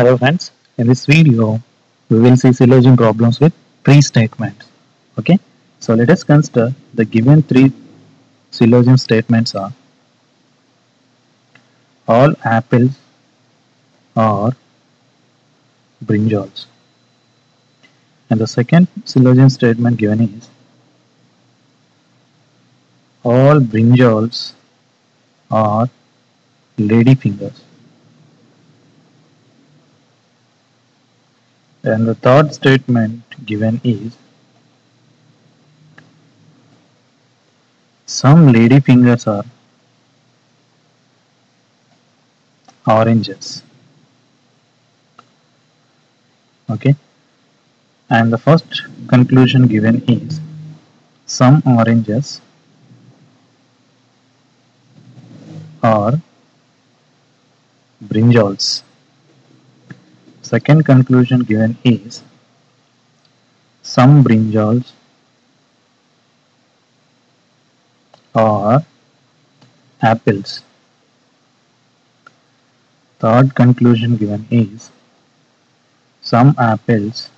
Hello friends, in this video we will see syllogism problems with three statements. Okay, so let us consider the given three syllogism statements are all apples are brinjals. And the second syllogism statement given is all brinjals are lady fingers. And the third statement given is some lady fingers are oranges. Okay. And the first conclusion given is some oranges are brinjals. Second conclusion given is some brinjals are apples. Third conclusion given is some apples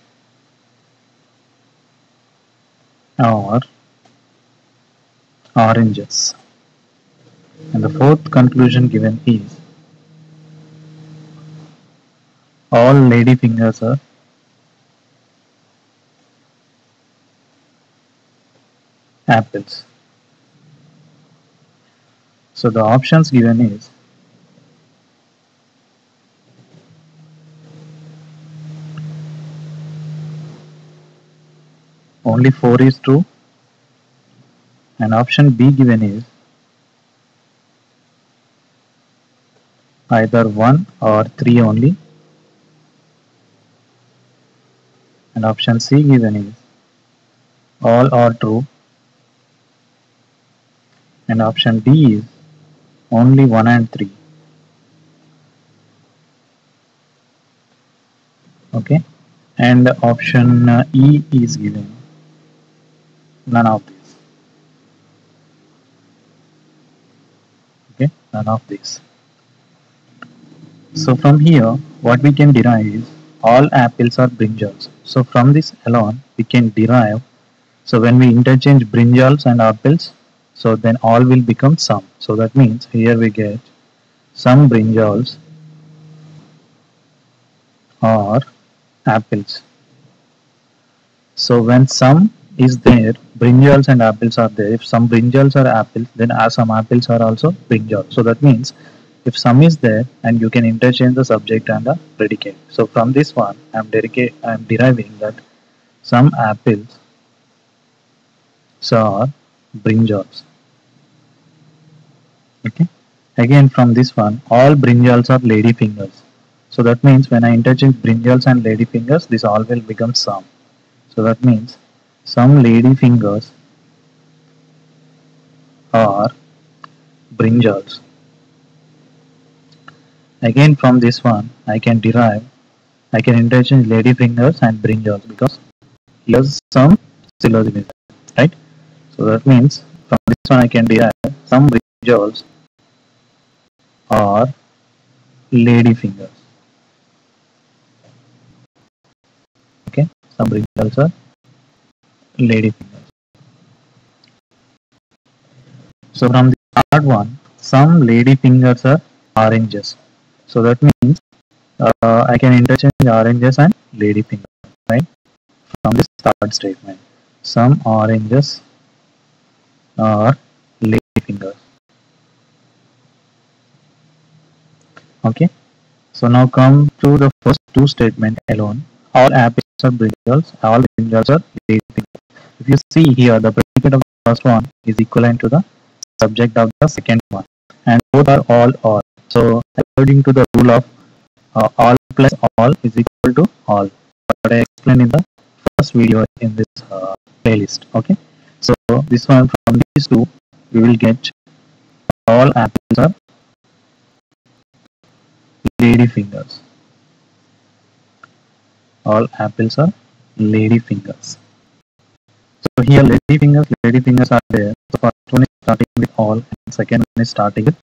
are oranges. And the fourth conclusion given is all lady fingers are apples. So the options given is only 4 is true. And option B given is either 1 or 3 only and option C given is all are true. And option D is only 1 and 3 okay? And option uh, E is given. None of these. Okay? None of these. So from here what we can derive is all apples are brinjals. So from this alone we can derive. So when we interchange brinjals and apples so then all will become some. So that means here we get some brinjals are apples. So when some is there brinjals and apples are there. If some brinjals are apples then some apples are also brinjals. So that means if some is there and you can interchange the subject and the predicate. So from this one i'm i'm deriving that some apples are brinjals. Okay? Again from this one all brinjals are lady fingers. So that means when i interchange brinjals and lady fingers this all will become some so that means some lady fingers are brinjals Again from this one I can derive I can interchange lady fingers and brinjals because here's some syllogism right? So that means from this one I can derive some brinjals are lady fingers. Okay some brinjals are lady fingers. So from the third one some lady fingers are oranges so that means uh, I can interchange oranges and ladyfinger, right? From this third statement. Some oranges are lady fingers. Okay. So now come to the first two statement alone. All apples are brinjals, all brinjals are ladyfingers. If you see here, the predicate of the first one is equivalent to the subject of the second one. And both are all or. So according to the rule of uh, all plus all is equal to all. What I explained in the first video in this uh, playlist okay? So this one from these two we will get all apples are lady fingers. All apples are lady fingers. So here lady fingers lady fingers are there. So first one is starting with all and second one is starting with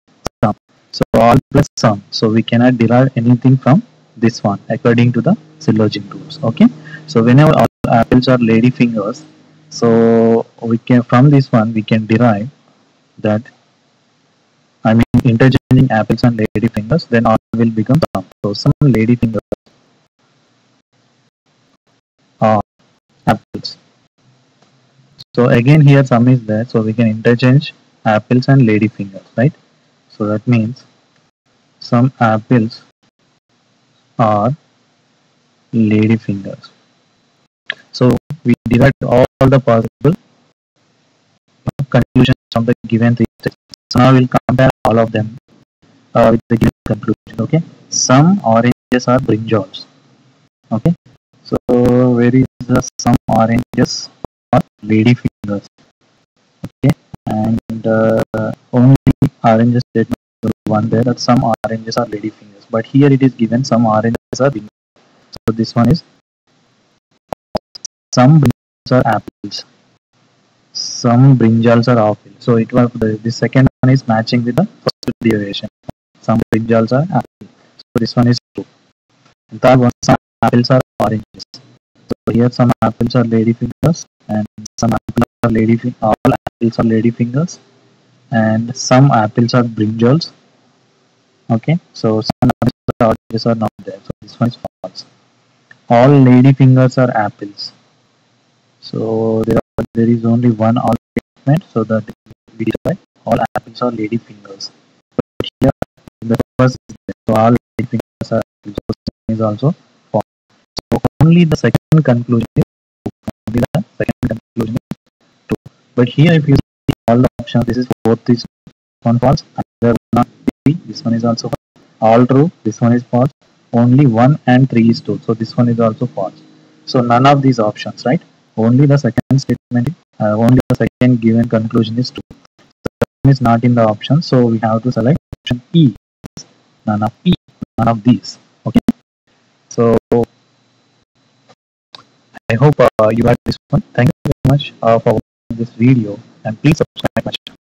so all plus some so we cannot derive anything from this one according to the syllogism rules okay? So whenever all apples are lady fingers so we can from this one we can derive that I mean interchanging apples and lady fingers then all will become some so some lady fingers are apples. So again here some is there so we can interchange apples and lady fingers right so that means some apples are lady fingers so we derived all the possible conclusions from the given three. So now we'll compare all of them uh, with the given conclusion. Okay, some oranges are brinjals. Okay, so where is the some oranges are lady fingers? Okay, and uh, only oranges statement one there that some oranges are lady fingers, but here it is given some oranges are brinjals. So this one is some brinjals are apples some brinjals are apple. So it was the, the second one is matching with the first derivation. Some brinjals are apples So this one is true. And third one, some apples are oranges. So here some apples are lady fingers and some apples are lady all apples are lady fingers and some apples are brinjals. Okay, so some apples are not there. So this one is false. All lady fingers are apples. So there are, there is only one all statement so that we all apples are lady fingers. But here the first so all lady fingers are is also false. So only the second conclusion is only the second conclusion is true. But here if you all the options this is both is one false, another one this one is also false. all true, this one is false, only one and three is true. So this one is also false. So none of these options, right? only the second statement, uh, only the second given conclusion is true. So is not in the option, so we have to select option E. None of E, none of these. Okay. So I hope uh, you got this one. Thank you very much uh, for watching this video, and please subscribe my channel.